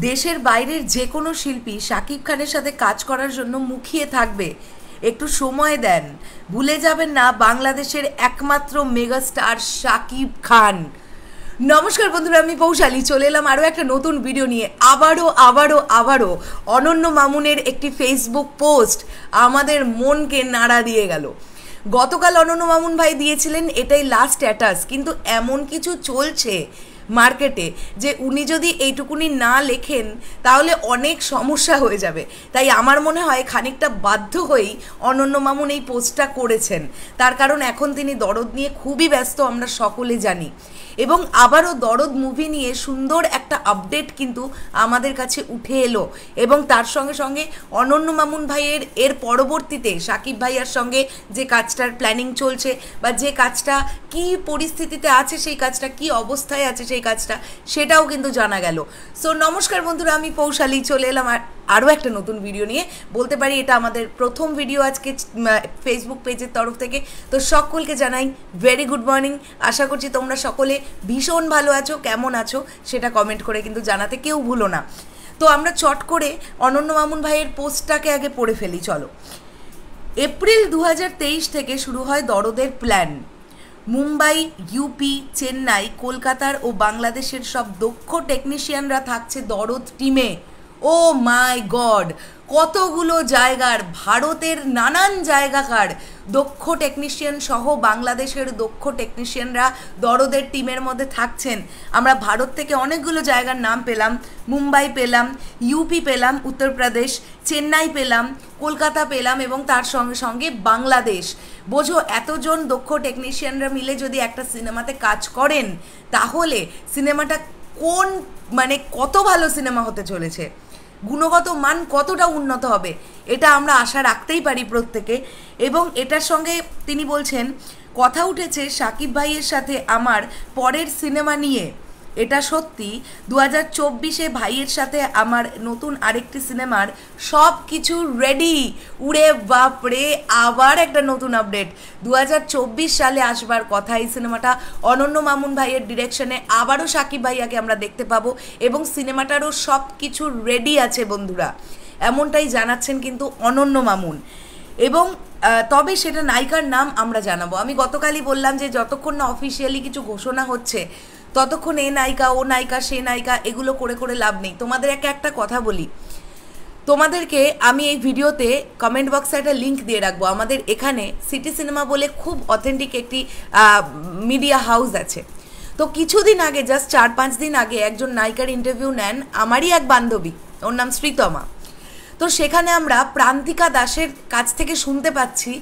দেশের বাইরের যে কোনো শিল্পী শাকিব খানের সাথে কাজ করার জন্য মুখিয়ে থাকবে। একটু সময় দেন। ভুলে যাবেন না বাংলাদেশের একমাত্র মেগাস্টার শাকিব খান। নমস্কার বন্ধুরা, আমি পৌশালী চলে এলাম আরও একটা নতুন ভিডিও নিয়ে। আবারও আবারও আবারও অনন্য মামুনের একটি ফেসবুক পোস্ট আমাদের মনকে নাড়া দিয়ে গেল। গতকাল অনন্য মামুন ভাই দিয়েছিলেন এটাই লাস্ট স্ট্যাটাস কিন্তু এমন কিছু চলছে মার্কেটে যে উনি যদি এইটুকুনি না লেখেন, তাহলে অনেক সমস্যা হয়ে যাবে। তাই আমার মনে হয় খানিকটা বাধ্য হয়েই অনন্য মামুন এই পোস্টটা করেছেন। তার কারণ এখন তিনি দরদ নিয়ে খুবই ব্যস্ত, আমরা সকলে জানি। এবং আবারও দরদ মুভি নিয়ে সুন্দর একটা আপডেট কিন্তু আমাদের কাছে উঠে এলো। এবং তার সঙ্গে সঙ্গে অনন্য মামুন ভাইয়ের এর পরবর্তীতে সাকিব ভাইয়ার সঙ্গে যে কাজটার প্ল্যানিং চলছে বা যে কাজটা কি পরিস্থিতিতে আছে, সেই কাজটা কি অবস্থায় আছে, সেই কাজটা, সেটাও কিন্তু জানা গেল। সো নমস্কার বন্ধুরা, আমি পৌশালী, চলে এলাম আর আরও একটা নতুন ভিডিও নিয়ে। বলতে পারি এটা আমাদের প্রথম ভিডিও আজকে ফেসবুক পেজের তরফ থেকে। তো সকলকে জানাই ভেরি গুড মর্নিং আশা করছি তোমরা সকলে ভীষণ ভালো আছো, কেমন আছো, সেটা কমেন্ট করে কিন্তু জানাতে কেউ ভুলো না। তো আমরা চট করে অনন্য মামুন ভাইয়ের পোস্টটাকে আগে পড়ে ফেলি, চলো। এপ্রিল দু হাজার তেইশ থেকে শুরু হয় দরদের প্ল্যান মুম্বাই ইউপি চেন্নাই, কলকাতার ও বাংলাদেশের সব দক্ষ টেকনিশিয়ানরা থাকছে দরদ টিমে ও মাই গড কতগুলো জায়গার, ভারতের নানান জায়গাকার দক্ষ টেকনিশিয়ান সহ বাংলাদেশের দক্ষ টেকনিশিয়ানরা দরদের টিমের মধ্যে থাকছেন। আমরা ভারত থেকে অনেকগুলো জায়গার নাম পেলাম। মুম্বাই পেলাম ইউপি পেলাম, উত্তরপ্রদেশ, চেন্নাই পেলাম, কলকাতা পেলাম এবং তার সঙ্গে সঙ্গে বাংলাদেশ। বোঝো, এতজন দক্ষ টেকনিশিয়ানরা মিলে যদি একটা সিনেমাতে কাজ করেন, তাহলে সিনেমাটা কোন মানে কত ভালো সিনেমা হতে চলেছে? গুণগত মান কতটা উন্নত হবে, এটা আমরা আশা রাখতেই পারি প্রত্যেকে। এবং এটার সঙ্গে তিনি বলছেন, কথা উঠেছে সাকিব ভাইয়ের সাথে আমার পরের সিনেমা নিয়ে। এটা সত্যি দু হাজার চব্বিশে ভাইয়ের সাথে আমার নতুন আরেকটি সিনেমার সব কিছু রেডি উড়ে বাপরে, আবার একটা নতুন আপডেট দু হাজার চব্বিশ সালে আসবার কথা এই সিনেমাটা অনন্য মামুন ভাইয়ের ডিরেকশনে আবারও সাকিব ভাইয়াকে আমরা দেখতে পাবো এবং সিনেমাটারও সব কিছু রেডি আছে বন্ধুরা। এমনটাই জানাচ্ছেন কিন্তু অনন্য মামুন। এবং তবে সেটা নায়িকার নাম আমরা জানাব। আমি গতকালই বললাম যে যতক্ষণ না অফিসিয়ালি কিছু ঘোষণা হচ্ছে ততক্ষণ এ নায়িকা, ও নায়িকা, সে নায়িকা, এগুলো করে করে লাভ নেই। তোমাদের একে একটা কথা বলি। তোমাদেরকে আমি এই ভিডিওতে কমেন্ট বক্সে একটা লিঙ্ক দিয়ে রাখব। আমাদের এখানে সিটি সিনেমা বলে খুব অথেন্টিক একটি মিডিয়া হাউস আছে। তো কিছুদিন আগে জাস্ট চার পাঁচ দিন আগে একজন নায়িকার ইন্টারভিউ নেন আমারই এক বান্ধবী। ওর নাম শ্রীতমা। তো সেখানে আমরা প্রান্তিকা দাসের কাছ থেকে শুনতে পাচ্ছি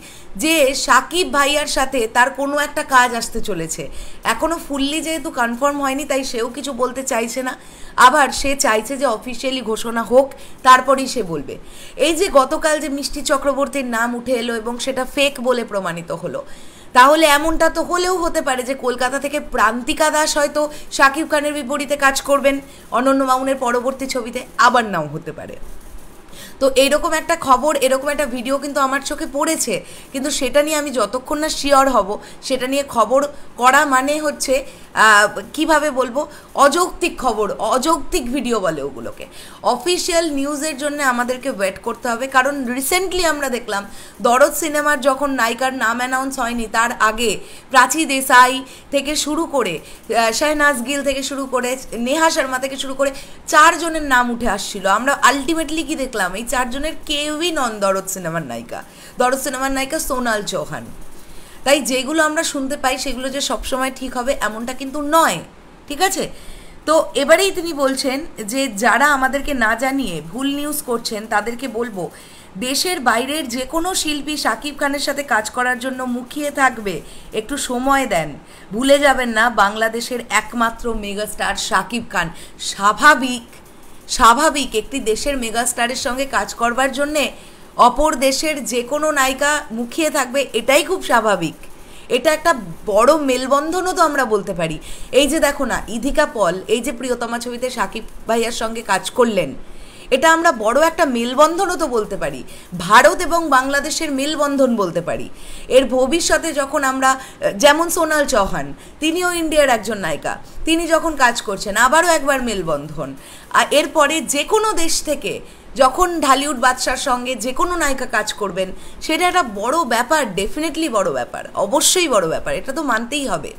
যে সাকিব ভাইয়ার সাথে তার কোনো একটা কাজ আসতে চলেছে। এখনও ফুললি যেহেতু কনফার্ম হয়নি, তাই সেও কিছু বলতে চাইছে না। আবার সে চাইছে যে অফিসিয়ালি ঘোষণা হোক, তারপরেই সে বলবে। এই যে গতকাল যে মিষ্টি চক্রবর্তীর নাম উঠে এলো এবং সেটা ফেক বলে প্রমাণিত হলো, তাহলে এমনটা তো হলেও হতে পারে যে কলকাতা থেকে প্রান্তিকা দাস হয়তো শাকিব খানের বিপরীতে কাজ করবেন, অনন্য মামুনের পরবর্তী ছবিতে আবার নাও হতে পারে। তো এরকম একটা খবর, এরকম একটা ভিডিও কিন্তু আমার চোখে পড়েছে। কিন্তু সেটা নিয়ে আমি যতক্ষণ না শিওর হব, সেটা নিয়ে খবর করা মানে হচ্ছে কীভাবে বলব? অযৌক্তিক খবর, অযৌক্তিক ভিডিও বলে ওগুলোকে। অফিসিয়াল নিউজের জন্য আমাদেরকে ওয়েট করতে হবে। কারণ রিসেন্টলি আমরা দেখলাম, দরদ সিনেমার যখন নায়িকার নাম অ্যানাউন্স হয়নি, তার আগে প্রাচী দেশাই থেকে শুরু করে শাহনাজ গিল থেকে শুরু করে, নেহা শর্মা থেকে শুরু করে চারজনের নাম উঠে আসছিল। আমরা আলটিমেটলি কি দেখলাম? এই চারজনের কেউই নন দরদ সিনেমার নায়িকা। দরদ সিনেমার নায়িকা সোনাল চৌহান। তাই যেগুলো আমরা শুনতে পাই, সেগুলো যে সবসময় ঠিক হবে এমনটা কিন্তু নয়, ঠিক আছে? তো এবারেই তিনি বলছেন যে যারা আমাদেরকে না জানিয়ে ভুল নিউজ করছেন, তাদেরকে বলব, দেশের বাইরের যে কোনো শিল্পী শাকিব খানের সাথে কাজ করার জন্য মুখিয়ে থাকবে, একটু সময় দেন। ভুলে যাবেন না বাংলাদেশের একমাত্র মেগাস্টার শাকিব খান। স্বাভাবিক স্বাভাবিক একটি দেশের মেগাস্টারের সঙ্গে কাজ করবার জন্যে অপর দেশের যে কোনো নায়িকা মুখিয়ে থাকবে, এটাই খুব স্বাভাবিক। এটা একটা বড় মেলবন্ধনও তো আমরা বলতে পারি। এই যে দেখো না, ইধিকা পল, এই যে প্রিয়তমা ছবিতে সাকিব ভাইয়ার সঙ্গে কাজ করলেন, এটা আমরা বড় একটা মেলবন্ধনও তো বলতে পারি। ভারত এবং বাংলাদেশের মেলবন্ধন বলতে পারি। এর ভবিষ্যতে যখন আমরা, যেমন সোনাল চৌহান, তিনিও ইন্ডিয়ার একজন নায়িকা, তিনি যখন কাজ করছেন, আবারও একবার মেলবন্ধন। আর এরপরে যে কোনো দেশ থেকে যখন ঢালিউড বাদশার সঙ্গে যে কোনো নায়িকা কাজ করবেন, সেটা একটা বড় ব্যাপার ডেফিনেটলি বড় ব্যাপার, অবশ্যই বড় ব্যাপার, এটা তো মানতেই হবে।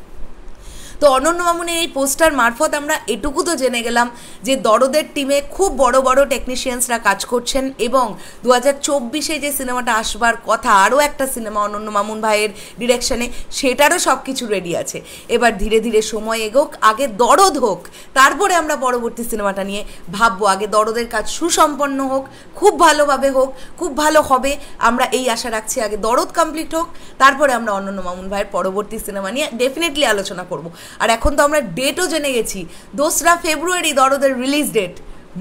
তো অনন্য মামুনের এই পোস্টার মারফত আমরা এটুকু তো জেনে গেলাম যে দরদের টিমে খুব বড় বড় টেকনিশিয়ানসরা কাজ করছেন এবং দু হাজার চব্বিশে যে সিনেমাটা আসবার কথা, আরও একটা সিনেমা অনন্য মামুন ভাইয়ের ডিরেকশনে সেটারও সব কিছু রেডি আছে। এবার ধীরে ধীরে সময় এগোক, আগে দরদ হোক, তারপরে আমরা পরবর্তী সিনেমাটা নিয়ে ভাববো। আগে দরদের কাজ সুসম্পন্ন হোক, খুব ভালোভাবে হোক, খুব ভালো হবে, আমরা এই আশা রাখছি। আগে দরদ কমপ্লিট হোক, তারপরে আমরা অনন্য মামুন ভাইয়ের পরবর্তী সিনেমা নিয়ে ডেফিনেটলি আলোচনা করব। আর এখন তো আমরা ডেটও জেনে গেছি। দোসরা ফেব্রুয়ারি দরদের রিলিজ ডেট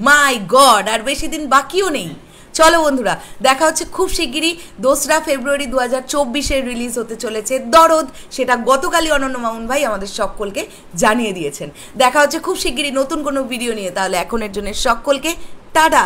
মাই গড আর বেশি দিন বাকিও নেই। চলো বন্ধুরা, দেখা হচ্ছে খুব শিগগিরই। দোসরা ফেব্রুয়ারি দু হাজার চব্বিশে রিলিজ হতে চলেছে দরদ। সেটা গতকালই অনন্য মামুন ভাই আমাদের সকলকে জানিয়ে দিয়েছেন। দেখা হচ্ছে খুব শিগগিরই নতুন কোনো ভিডিও নিয়ে। তাহলে এখনের জন্য সকলকে টাটা।